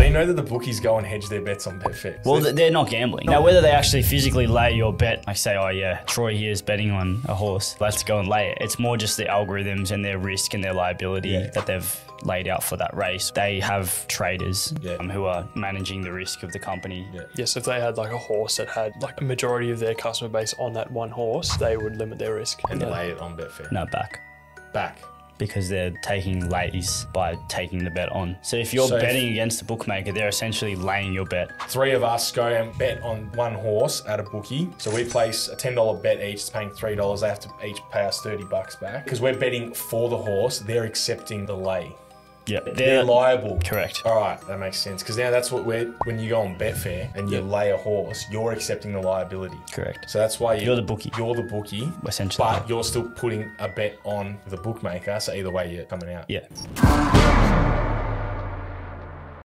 I didn't know that the bookies go and hedge their bets on Betfair. Well, th- they're not gambling. Now, whether they actually physically lay your bet, like say, oh yeah, Troy here is betting on a horse, let's go and lay it. It's more just the algorithms and their risk and their liability Yeah. that they've laid out for that race. They have traders Yeah. um, who are managing the risk of the company. Yeah. Yes, if they had like a horse that had like a majority of their customer base on that one horse, they would limit their risk. and lay it on Betfair. No, back. Back. Because they're taking lays by taking the bet on. So if you're So if- betting against the bookmaker, they're essentially laying your bet. Three of us go and bet on one horse at a bookie. So we place a ten dollar bet each. It's paying three dollars. They have to each pay us thirty bucks back because we're betting for the horse. They're accepting the lay. Yeah, They're they're liable. correct. All right, that makes sense. Because now that's what we're when you go on Betfair and you Yep. lay a horse, you're accepting the liability. Correct. So that's why you, You're the bookie. You're the bookie, Essentially. but you're still putting a bet on the bookmaker. So either way, you're coming out. Yeah.